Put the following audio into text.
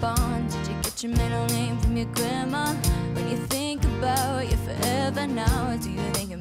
bond? Did you get your middle name from your grandma? When you think about you forever now, do you think